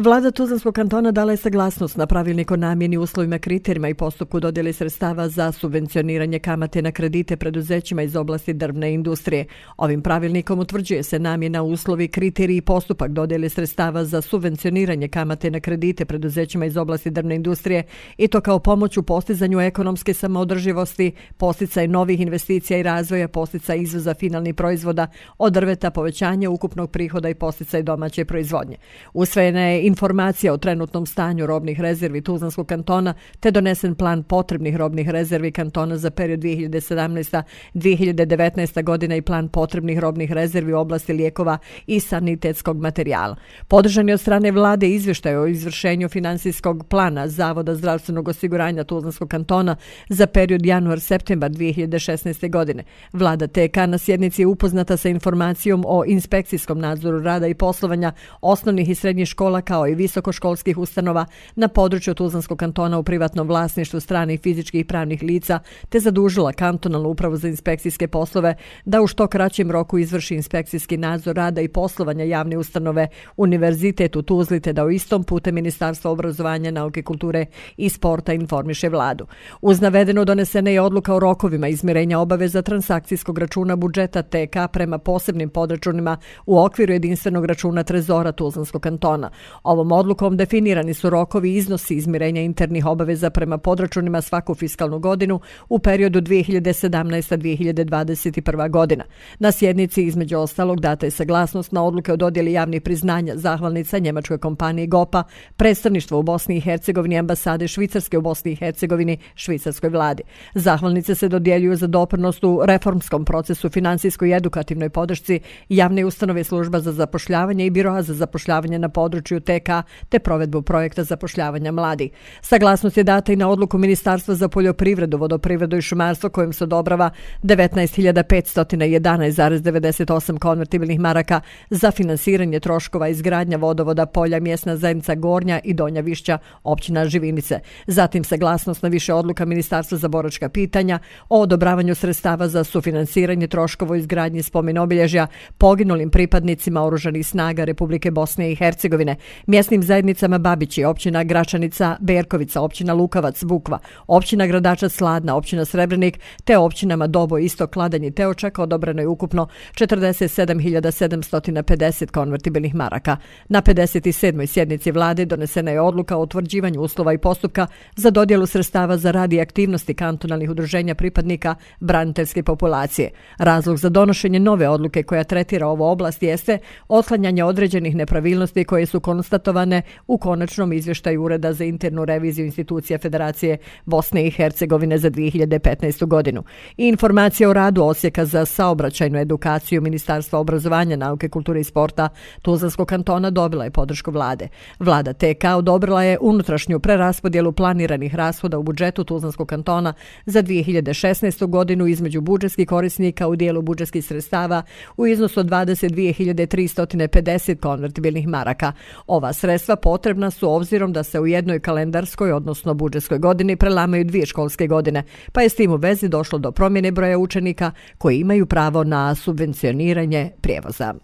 Vlada Tuzlanskog kantona dala je saglasnost na pravilnik o namjeni uslovima kriterijima i postupku dodjeli sredstava za subvencioniranje kamate na kredite preduzećima iz oblasti drvne industrije. Ovim pravilnikom utvrđuje se namjena uslovi, kriteriji i postupak dodjeli sredstava za subvencioniranje kamate na kredite preduzećima iz oblasti drvne industrije i to kao pomoć u postizanju ekonomske samoodrživosti, posticaj novih investicija i razvoja, posticaj izvoza finalnih proizvoda od drveta, povećanje ukupnog prihoda i posticaj domaće proizvodnje. Usvojena je informacija o trenutnom stanju robnih rezervi Tuzlanskog kantona te donesen plan potrebnih robnih rezervi kantona za period 2017-2019 godina i plan potrebnih robnih rezervi u oblasti lijekova i sanitetskog materijala. Podržan je od strane vlade izvještaj o izvršenju finansijskog plana Zavoda zdravstvenog osiguranja Tuzlanskog kantona za period januar-septembar 2016. godine. Vlada TK na sjednici je upoznata sa informacijom o inspekcijskom nadzoru rada i poslovanja osnovnih i srednjih škola kao i visokoškolskih ustanova na području Tuzlanskog kantona u privatnom vlasništvu stranih fizičkih i pravnih lica, te zadužila kantonalnu upravu za inspekcijske poslove da u što kraćem roku izvrši inspekcijski nadzor rada i poslovanja javne ustanove Univerzitet u Tuzli, te da u istom putem Ministarstva obrazovanja, nauke, kulture i sporta informiše vladu. Uz navedeno donesena je odluka o rokovima izmirenja obaveza transakcijskog računa budžeta TK prema posebnim podračunima u okviru jedinstvenog računa Trezora Tuzlanskog kantona. Ovom odlukom definirani su rokovi i iznosi izmirenja internih obaveza prema podračunima svaku fiskalnu godinu u periodu 2017-2021. godina. Na sjednici između ostalog data je saglasnost na odluke o dodjeli javnih priznanja zahvalnica njemačkoj kompaniji GOPA, predstavništvo u Bosni i Hercegovini, ambasade Švicarske u Bosni i Hercegovini, švicarskoj vladi. Zahvalnice se dodjeljuju za doprnost u reformskom procesu finansijskoj i edukativnoj podršci javne ustanove služba za zapošljavanje i biroa za zapošljavanje na području TK te provedbu projekta zapošljavanja mladi. Saglasnost je data i na odluku Ministarstva za poljoprivredu, vodoprivredu i šumarstvo kojim se odobrava 19.511,98 konvertibilnih maraka za finansiranje troškova izgradnja vodovoda polja mjesna zajednica Gornja i Donja Višća, općina Živinice. Zatim saglasnost na više odluka Ministarstva za boračka pitanja o odobravanju sredstava za sufinansiranje troškova izgradnje spomen obilježja poginulim pripadnicima oružanih snaga Republike Bosne i Hercegovine, mjesnim zajednicama Babići, općina Gračanica, Berkovica, općina Lukavac, Bukva, općina Gradača Sladna, općina Srebrenik, te općinama Dobo, Isto, Kladanje, Teočak, odobreno je ukupno 47.750 konvertibilnih maraka. Na 57. sjednici vlade donesena je odluka o utvrđivanju uslova i postupka za dodjelu sredstava za radi aktivnosti kantonalnih udruženja pripadnika braniteljske populacije. Razlog za donošenje nove odluke koja tretira ovo oblast jeste otklanjanje određenih nepravilnosti koje su konstatovane u konačnom izvještaju Ureda za internu reviziju institucija Federacije Bosne i Hercegovine za 2015. godinu. I informacija o radu Osijeka za saobraćajnu edukaciju Ministarstva obrazovanja, nauke, kulture i sporta Tuzlanskog kantona dobila je podršku vlade. Vlada TK odobrila je unutrašnju preraspodjelu planiranih rashoda u budžetu Tuzlanskog kantona za 2016. godinu između budžetskih korisnika u dijelu budžetskih sredstava u iznosu od 22.350 konvertibilnih maraka. Ova sredstva potrebna su obzirom da se u jednoj kalendarskoj, odnosno budžetskoj godini prelamaju dvije školske godine, pa je s tim u vezi došlo do promjene broja učenika koji imaju pravo na subvencioniranje prijevoza.